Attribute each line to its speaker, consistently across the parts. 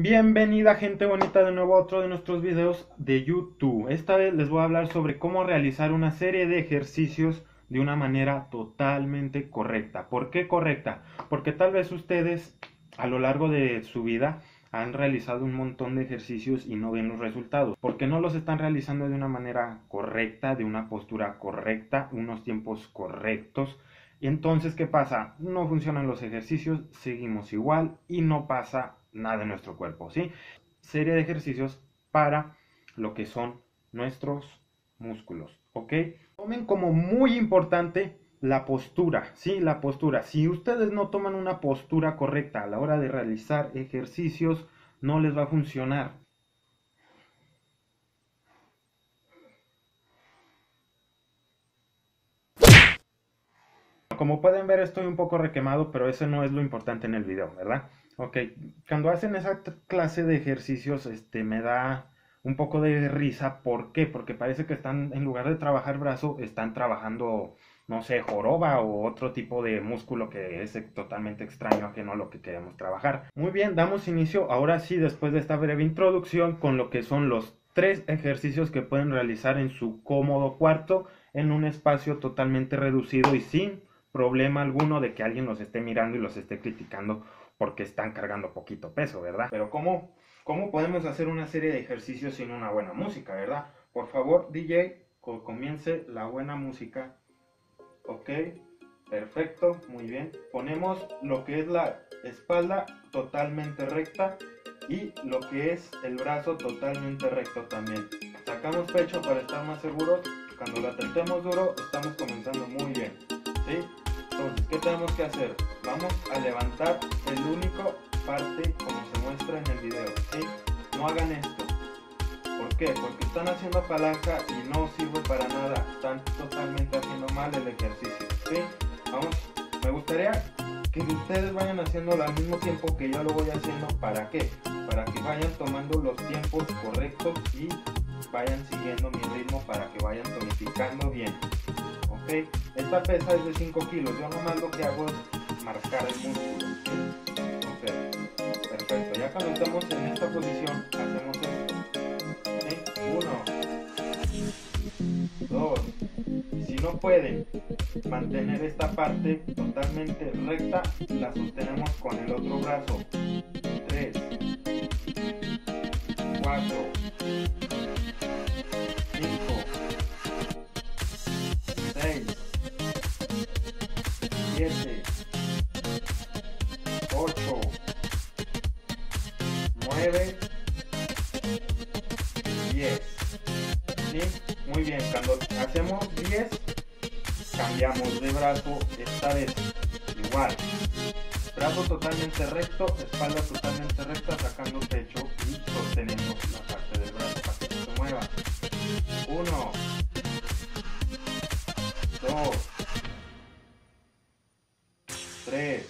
Speaker 1: Bienvenida gente bonita de nuevo a otro de nuestros videos de YouTube. Esta vez les voy a hablar sobre cómo realizar una serie de ejercicios de una manera totalmente correcta. ¿Por qué correcta? Porque tal vez ustedes a lo largo de su vida han realizado un montón de ejercicios y no ven los resultados. Porque no los están realizando de una manera correcta, de una postura correcta, unos tiempos correctos. Y entonces, ¿qué pasa? No funcionan los ejercicios, seguimos igual y no pasa nada en nuestro cuerpo, ¿sí? Serie de ejercicios para lo que son nuestros músculos, ¿ok? Tomen como muy importante la postura, ¿sí? La postura. Si ustedes no toman una postura correcta a la hora de realizar ejercicios, no les va a funcionar. Como pueden ver estoy un poco requemado, pero eso no es lo importante en el video, ¿verdad? Ok, cuando hacen esa clase de ejercicios, este, me da un poco de risa. ¿Por qué? Porque parece que están, en lugar de trabajar brazo, están trabajando, no sé, joroba o otro tipo de músculo que es totalmente extraño, ajeno a lo que queremos trabajar. Muy bien, damos inicio ahora sí, después de esta breve introducción, con lo que son los tres ejercicios que pueden realizar en su cómodo cuarto en un espacio totalmente reducido y sin problema alguno de que alguien los esté mirando y los esté criticando porque están cargando poquito peso, ¿verdad? Pero ¿cómo, cómo podemos hacer una serie de ejercicios sin una buena música, ¿verdad? Por favor, DJ, comience la buena música. Ok, perfecto, muy bien. Ponemos lo que es la espalda totalmente recta y lo que es el brazo totalmente recto también. Sacamos pecho para estar más seguros. Cuando la tratemos duro, estamos comenzando muy bien. ¿Sí? Entonces, ¿qué tenemos que hacer? Vamos a levantar el único parte como se muestra en el video, ¿sí? No hagan esto. ¿Por qué? Porque están haciendo palanca y no sirve para nada. Están totalmente haciendo mal el ejercicio, ¿sí? Vamos, me gustaría que ustedes vayan haciendo al mismo tiempo que yo lo voy haciendo. ¿Para qué? Para que vayan tomando los tiempos correctos y vayan siguiendo mi ritmo para que vayan tonificando bien. Esta pesa es de 5 kilos, yo nomás lo que hago es marcar el músculo. perfecto, ya cuando estamos en esta posición, hacemos esto. 1, 2, si no pueden mantener esta parte totalmente recta, la sostenemos con el otro brazo. 3, 4, 10. ¿Sí? Muy bien, cuando hacemos 10, cambiamos de brazo esta vez. Igual. Brazo totalmente recto, espalda totalmente recta, sacando pecho y sosteniendo la parte del brazo para que no se mueva. 1, 2, 3,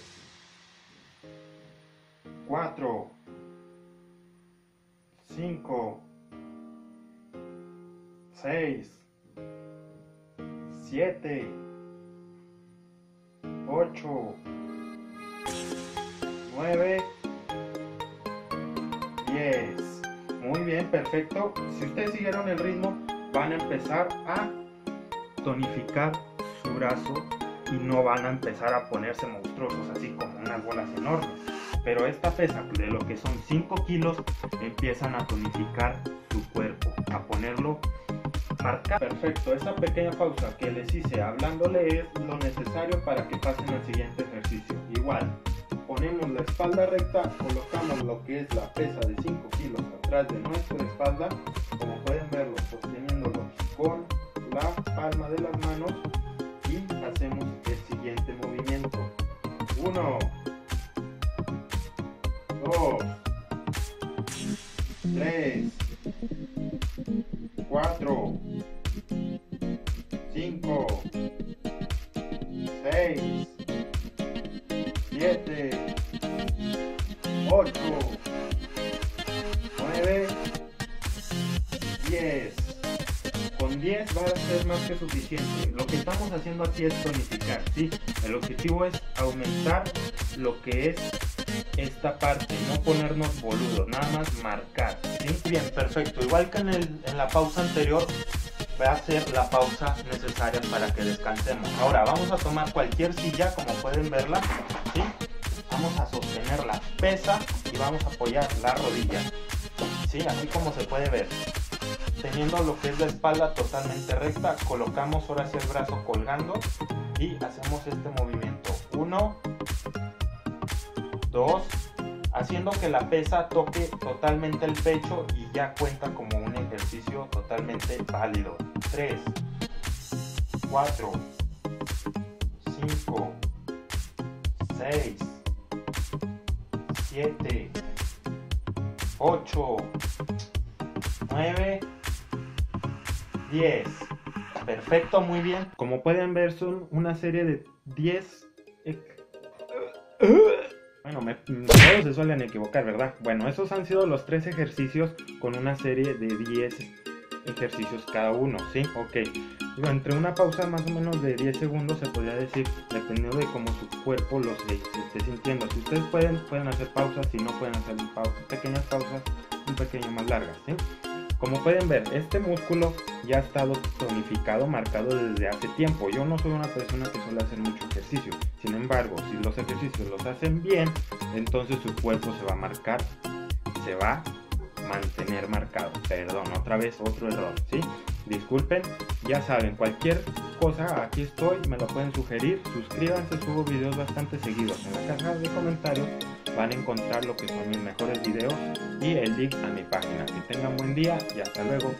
Speaker 1: 4, 6, 7, 8, 9, 10. Muy bien, perfecto. Si ustedes siguieron el ritmo, van a empezar a tonificar su brazo y no van a empezar a ponerse monstruosos así como unas bolas enormes. Pero esta pesa de lo que son 5 kilos empiezan a tonificar su cuerpo, a ponerlo Perfecto, esa pequeña pausa que les hice hablándole es lo necesario para que pasen al siguiente ejercicio. Igual, ponemos la espalda recta, colocamos lo que es la pesa de 5 kilos atrás de nuestra espalda, como pueden verlo, sosteniéndolo con la palma de las manos y hacemos el siguiente movimiento. 1, 2, 3, 4, 10 va a ser más que suficiente. Lo que estamos haciendo aquí es tonificar, ¿sí? El objetivo es aumentar lo que es esta parte, no ponernos boludos, nada más marcar. Bien, perfecto. Igual que en, el, en la pausa anterior, voy a hacer la pausa necesaria para que descansemos. Ahora vamos a tomar cualquier silla, como pueden verla, ¿sí? Vamos a sostener la pesa y vamos a apoyar la rodilla, ¿sí? Así como se puede ver. Teniendo lo que es la espalda totalmente recta, colocamos ahora sí el brazo colgando y hacemos este movimiento. Uno, dos, haciendo que la pesa toque totalmente el pecho y ya cuenta como un ejercicio totalmente válido. 3, 4, 5, 6, 7, 8, 9, 10. Perfecto, muy bien. Como pueden ver son una serie de 10... Bueno, me, todos se suelen equivocar, ¿verdad? Bueno, esos han sido los tres ejercicios con una serie de 10 ejercicios cada uno, ¿sí? Ok. Entre una pausa más o menos de 10 segundos se podría decir, dependiendo de cómo su cuerpo los esté sintiendo. Si ustedes pueden, pueden hacer pausas, si no pueden hacer pequeñas pausas, un pequeño más largas, ¿sí? Como pueden ver, este músculo ya ha estado tonificado, marcado desde hace tiempo. Yo no soy una persona que suele hacer mucho ejercicio. Sin embargo, si los ejercicios los hacen bien, entonces su cuerpo se va a marcar, se va a mantener marcado. Perdón, otra vez otro error, ¿sí? Disculpen, ya saben, cualquier cosa, aquí estoy, me lo pueden sugerir. Suscríbanse, subo videos bastante seguidos. En la caja de comentarios van a encontrar lo que son mis mejores videos y el link a mi página. Que tengan buen día y hasta luego.